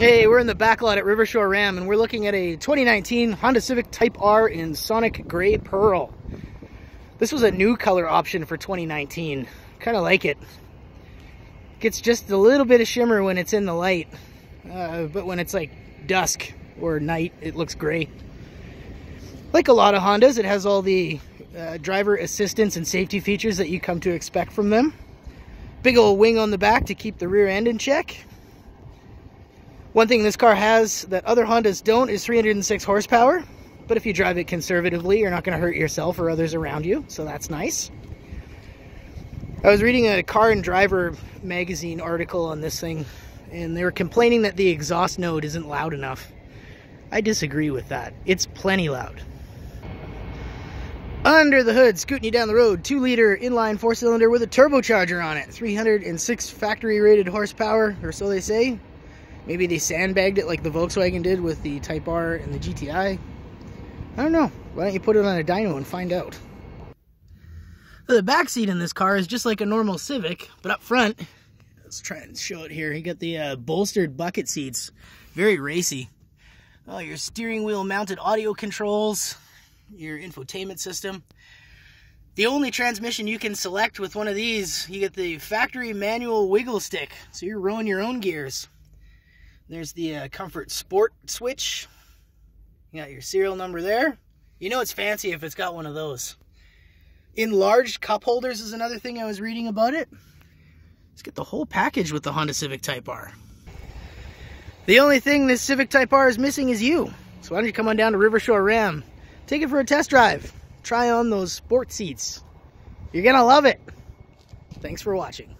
Hey, we're in the back lot at Rivershore Ram and we're looking at a 2019 Honda Civic Type R in Sonic Gray Pearl. This was a new color option for 2019. Kind of like it. Gets just a little bit of shimmer when it's in the light, uh, but when it's like dusk or night, it looks gray. Like a lot of Hondas, it has all the uh, driver assistance and safety features that you come to expect from them. Big old wing on the back to keep the rear end in check one thing this car has that other Hondas don't is 306 horsepower, but if you drive it conservatively, you're not going to hurt yourself or others around you, so that's nice. I was reading a Car and Driver magazine article on this thing, and they were complaining that the exhaust note isn't loud enough. I disagree with that. It's plenty loud. Under the hood, scooting you down the road, 2 liter inline 4 cylinder with a turbocharger on it. 306 factory rated horsepower, or so they say. Maybe they sandbagged it like the Volkswagen did with the Type R and the GTI. I don't know. Why don't you put it on a dyno and find out? The back seat in this car is just like a normal Civic, but up front, let's try and show it here. You got the uh, bolstered bucket seats, very racy. Oh, your steering wheel mounted audio controls, your infotainment system. The only transmission you can select with one of these, you get the factory manual wiggle stick, so you're rolling your own gears. There's the uh, Comfort Sport switch. You got your serial number there. You know it's fancy if it's got one of those. Enlarged cup holders is another thing I was reading about it. Let's get the whole package with the Honda Civic Type R. The only thing this Civic Type R is missing is you. So why don't you come on down to Rivershore Ram. Take it for a test drive. Try on those sport seats. You're going to love it. Thanks for watching.